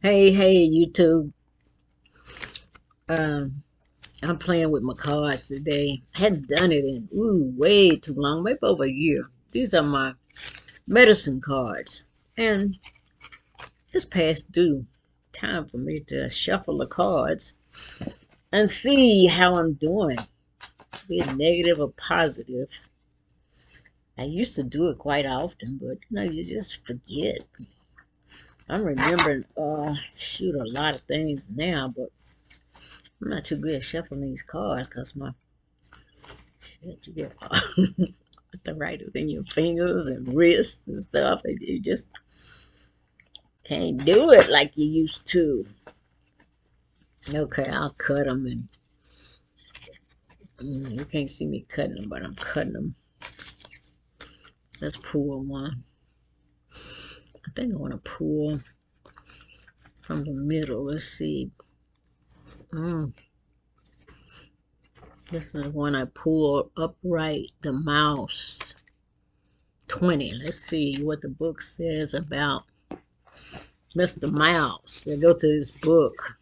Hey, hey, YouTube. Um, I'm playing with my cards today. Hadn't done it in ooh way too long, maybe over a year. These are my medicine cards, and it's past due. Time for me to shuffle the cards and see how I'm doing. Be negative or positive. I used to do it quite often, but you know, you just forget. I'm remembering, uh, shoot, a lot of things now, but I'm not too good at shuffling these cards because my you get writers in your fingers and wrists and stuff, and you just can't do it like you used to. Okay, I'll cut them, and mm, you can't see me cutting them, but I'm cutting them. Let's pull one. I think I want to pull from the middle. Let's see. Mm. This is when I pull upright the mouse. 20. Let's see what the book says about Mr. Mouse. Let's go to this book.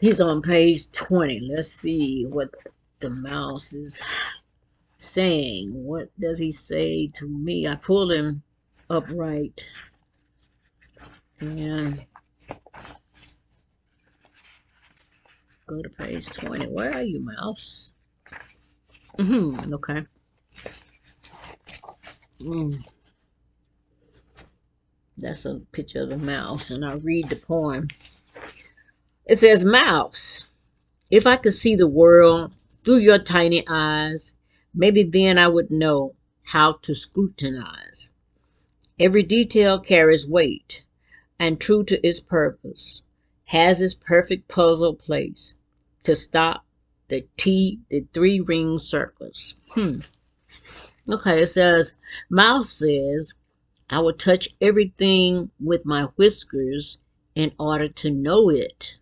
He's on page 20. Let's see what the mouse is saying. What does he say to me? I pull him upright. And go to page 20. Where are you, mouse? Mm-hmm, okay. Mm. That's a picture of the mouse, and I read the poem. It says, Mouse, if I could see the world through your tiny eyes, maybe then I would know how to scrutinize. Every detail carries weight, and true to its purpose, has its perfect puzzle place to stop the T, the three ring circles. Hmm. Okay, it says, Mouse says, I will touch everything with my whiskers in order to know it.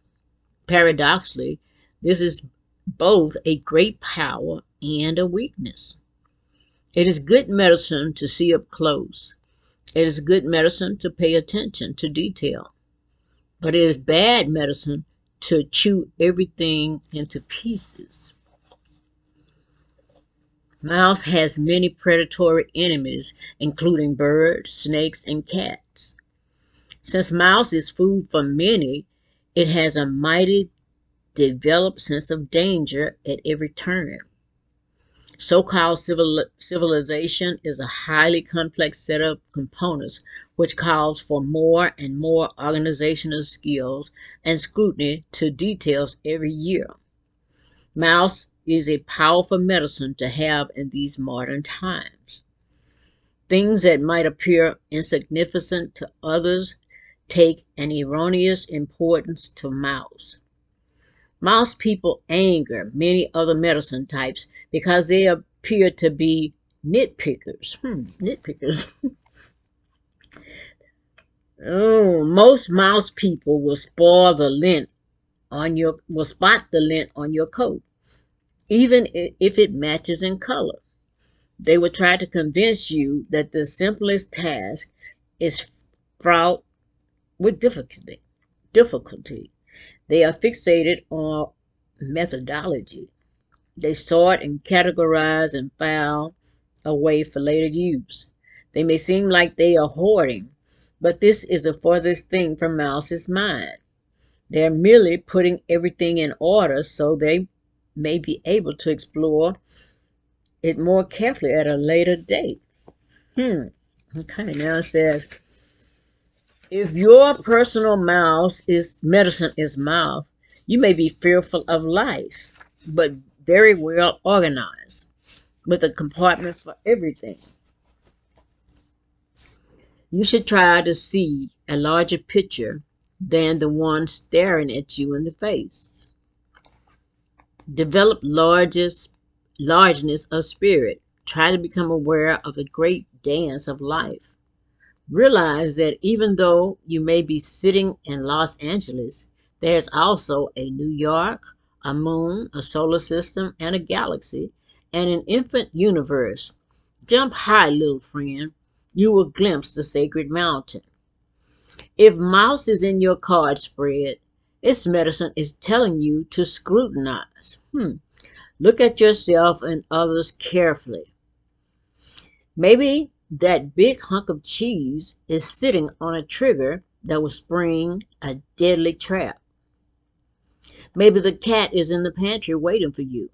Paradoxically, this is both a great power and a weakness. It is good medicine to see up close it is good medicine to pay attention to detail, but it is bad medicine to chew everything into pieces. Mouse has many predatory enemies, including birds, snakes, and cats. Since mouse is food for many, it has a mighty developed sense of danger at every turn. So-called civil, civilization is a highly complex set of components which calls for more and more organizational skills and scrutiny to details every year. Mouse is a powerful medicine to have in these modern times. Things that might appear insignificant to others take an erroneous importance to mouse. Mouse people anger many other medicine types because they appear to be nitpickers. Hmm, nitpickers. oh, most mouse people will spoil the lint on your, will spot the lint on your coat, even if it matches in color. They will try to convince you that the simplest task is fraught with difficulty. Difficulty. They are fixated on methodology. They sort and categorize and file away for later use. They may seem like they are hoarding, but this is the farthest thing from Mouse's mind. They're merely putting everything in order so they may be able to explore it more carefully at a later date. Hmm. Okay, now it says, if your personal mouth is medicine is mouth, you may be fearful of life, but very well organized, with a compartment for everything. You should try to see a larger picture than the one staring at you in the face. Develop largest, largeness of spirit. Try to become aware of the great dance of life. Realize that even though you may be sitting in Los Angeles, there's also a New York, a moon, a solar system, and a galaxy, and an infinite universe. Jump high, little friend. You will glimpse the sacred mountain. If mouse is in your card spread, its medicine is telling you to scrutinize. Hmm. Look at yourself and others carefully. Maybe that big hunk of cheese is sitting on a trigger that will spring a deadly trap. Maybe the cat is in the pantry waiting for you.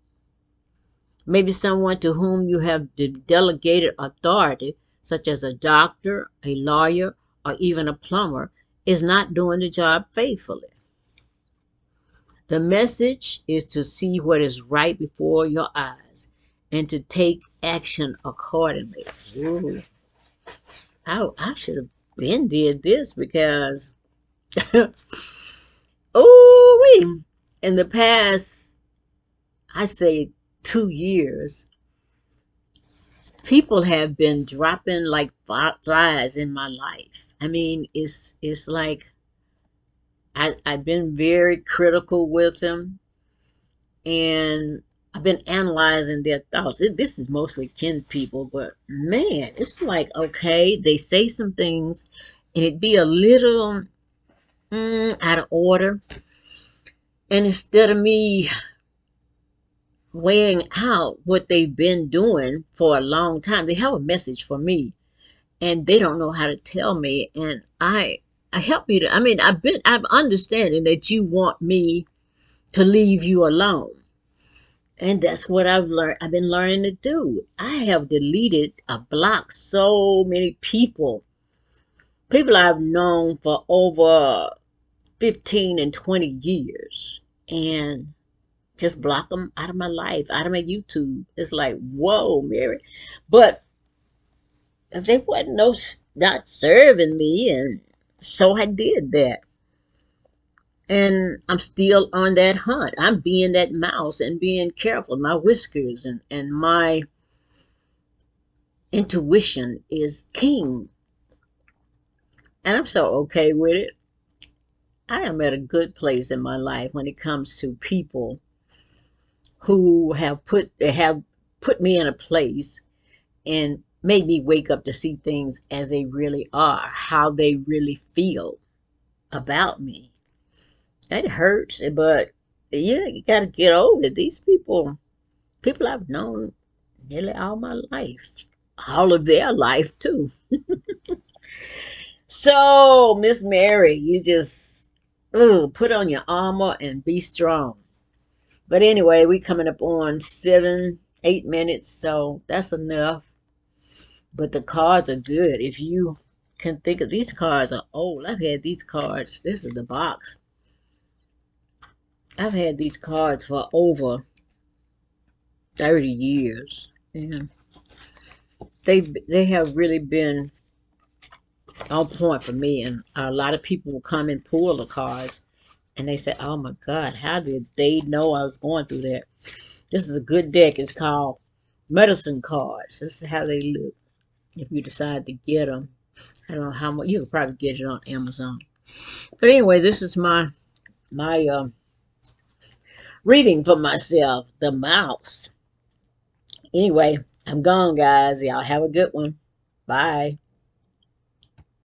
Maybe someone to whom you have delegated authority, such as a doctor, a lawyer, or even a plumber, is not doing the job faithfully. The message is to see what is right before your eyes and to take action accordingly. Ooh. I, I should have been did this because oh we in the past I say two years people have been dropping like flies in my life. I mean it's it's like I, I've been very critical with them and I've been analyzing their thoughts. This is mostly kin people, but man, it's like, okay, they say some things and it'd be a little mm, out of order. And instead of me weighing out what they've been doing for a long time, they have a message for me and they don't know how to tell me. And I, I help you to, I mean, I've been, I'm understanding that you want me to leave you alone and that's what I've learned. I've been learning to do. I have deleted I block so many people. People I've known for over 15 and 20 years. And just block them out of my life, out of my YouTube. It's like, whoa, Mary. But if they wasn't no, not serving me, and so I did that and I'm still on that hunt. I'm being that mouse and being careful. My whiskers and, and my intuition is king. And I'm so okay with it. I am at a good place in my life when it comes to people who have put have put me in a place and made me wake up to see things as they really are, how they really feel about me. That hurts, but yeah, you got to get over it. These people, people I've known nearly all my life, all of their life too. so, Miss Mary, you just ooh, put on your armor and be strong. But anyway, we coming up on seven, eight minutes, so that's enough. But the cards are good. If you can think of these cards are old. I've had these cards. This is the box. I've had these cards for over 30 years. And they they have really been on point for me. And a lot of people will come and pull the cards and they say, oh my God, how did they know I was going through that? This is a good deck. It's called Medicine Cards. This is how they look. If you decide to get them. I don't know how much. You could probably get it on Amazon. But anyway, this is my, my, um, reading for myself, The Mouse. Anyway, I'm gone, guys. Y'all have a good one. Bye.